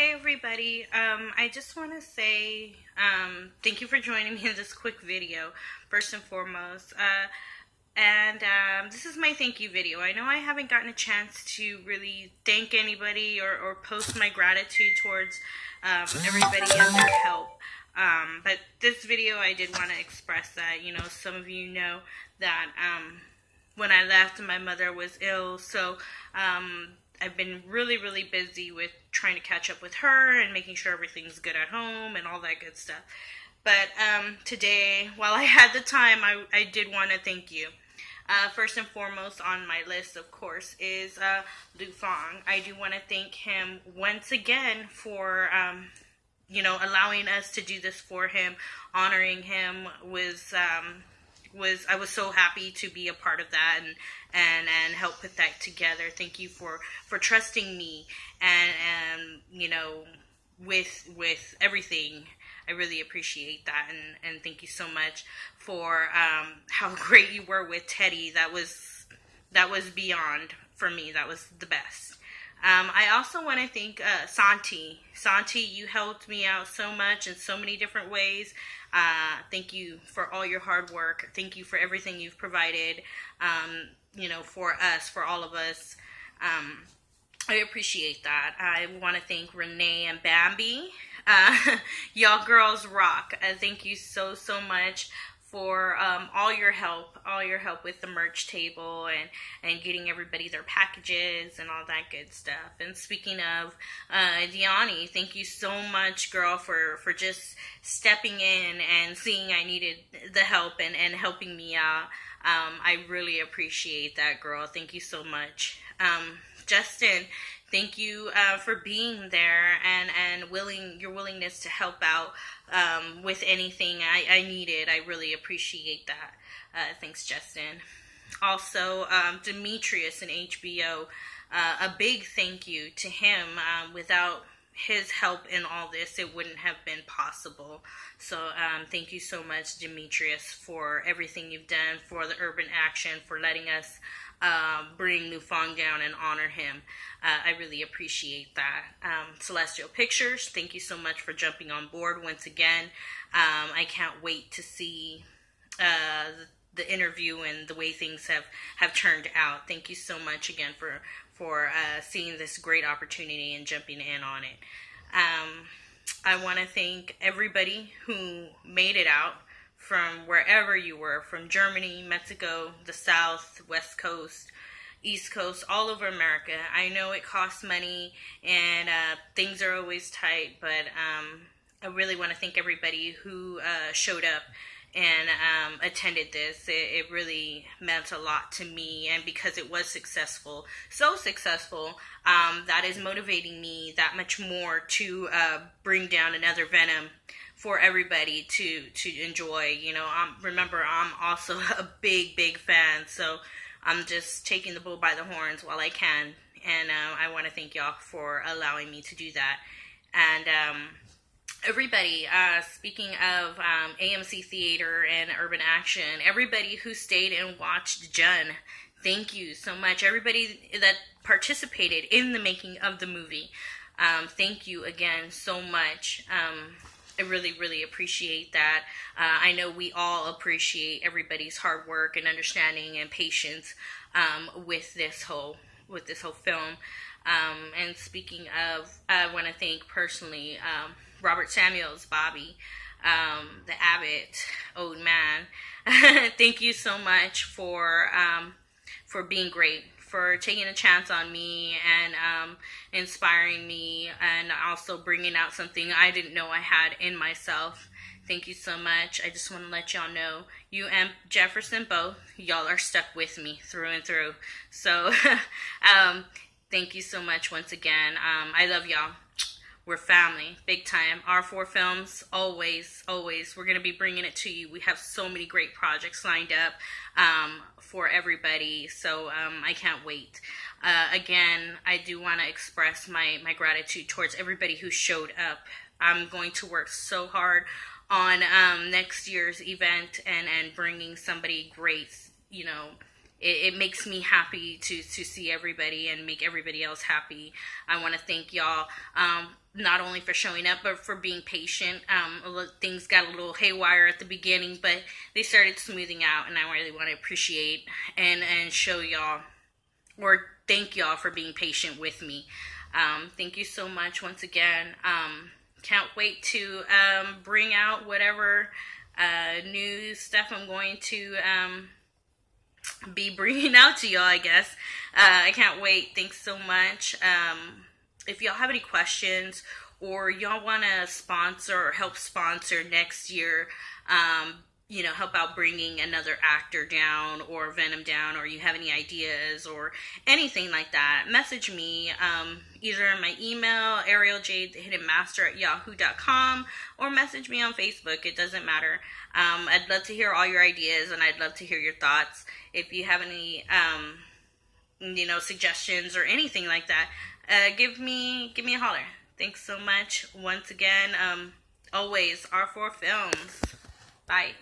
Hey everybody, um, I just want to say um, thank you for joining me in this quick video, first and foremost. Uh, and um, this is my thank you video. I know I haven't gotten a chance to really thank anybody or, or post my gratitude towards um, everybody and their help. Um, but this video, I did want to express that, you know, some of you know that um, when I left, my mother was ill, so I've been really, really busy with trying to catch up with her and making sure everything's good at home and all that good stuff. But um, today, while I had the time, I, I did want to thank you. Uh, first and foremost on my list, of course, is uh, Lu Feng. I do want to thank him once again for, um, you know, allowing us to do this for him, honoring him was um, was I was so happy to be a part of that and and and help put that together. Thank you for for trusting me and and you know with with everything. I really appreciate that and and thank you so much for um, how great you were with Teddy. That was that was beyond for me. That was the best. Um, I also want to thank uh, Santi. Santi, you helped me out so much in so many different ways. Uh, thank you for all your hard work. Thank you for everything you've provided, um, you know, for us, for all of us. Um, I appreciate that. I want to thank Renee and Bambi. Uh, y'all girls rock. Uh, thank you so, so much for um, all your help, all your help with the merch table and and getting everybody their packages and all that good stuff. And speaking of uh, Diani, thank you so much, girl, for for just stepping in and seeing I needed the help and and helping me out. Um, I really appreciate that, girl. Thank you so much. Um, Justin, thank you uh, for being there and and willing your willingness to help out um, with anything I, I needed. I really appreciate that. Uh, thanks, Justin. Also, um, Demetrius and HBO. Uh, a big thank you to him. Um, without his help in all this, it wouldn't have been possible. So, um, thank you so much, Demetrius, for everything you've done for the Urban Action, for letting us uh, bring Lu Feng down and honor him. Uh, I really appreciate that. Um, Celestial Pictures, thank you so much for jumping on board once again. Um, I can't wait to see uh, the interview and the way things have, have turned out. Thank you so much again for for uh, seeing this great opportunity and jumping in on it. Um, I want to thank everybody who made it out from wherever you were, from Germany, Mexico, the South, West Coast, East Coast, all over America. I know it costs money and uh, things are always tight, but um, I really want to thank everybody who uh, showed up and um, attended this. It, it, really meant a lot to me, and because it was successful, so successful, um, that is motivating me that much more to uh, bring down another Venom for everybody to to enjoy. You know, I'm remember I'm also a big big fan, so I'm just taking the bull by the horns while I can, and uh, I want to thank y'all for allowing me to do that. And um, everybody, uh, speaking of um, AMC Theater and Urban Action, everybody who stayed and watched Jun, thank you so much. Everybody that participated in the making of the movie, um, thank you again so much. Um, I really, really appreciate that. Uh, I know we all appreciate everybody's hard work and understanding and patience um, with this whole with this whole film. Um, and speaking of, I want to thank personally um, Robert Samuels, Bobby, um, the Abbott, old man. thank you so much for um, for being great for taking a chance on me and um, inspiring me and also bringing out something I didn't know I had in myself. Thank you so much. I just want to let y'all know you and Jefferson both, y'all are stuck with me through and through. So, um, thank you so much once again. Um, I love y'all. We're family, big time. R4 Films, always, always. We're going to be bringing it to you. We have so many great projects lined up um, for everybody, so um, I can't wait. Uh, again, I do want to express my, my gratitude towards everybody who showed up. I'm going to work so hard on um, next year's event and, and bringing somebody great, you know, it, it, makes me happy to to see everybody and make everybody else happy. I want to thank y'all. Um, not only for showing up but for being patient. Um, things got a little haywire at the beginning, but they started smoothing out, and I really want to appreciate and and show y'all or thank y'all for being patient with me. Um, thank you so much once again. Um, can't wait to um, bring out whatever uh, new stuff I'm going to um, be bringing out to y'all, I guess. Uh, I can't wait. Thanks so much. Um, if y'all have any questions or y'all want to sponsor or help sponsor next year, um, you know, help out bringing another actor down or Venom down, or you have any ideas or anything like that, message me um, either in my email, ArielJade, the hidden master at yahoo.com, or message me on Facebook. It doesn't matter. Um, I'd love to hear all your ideas and I'd love to hear your thoughts. If you have any, um, you know, suggestions or anything like that, uh, give me give me a holler. Thanks so much once again. Um, always R4 Films. Bye.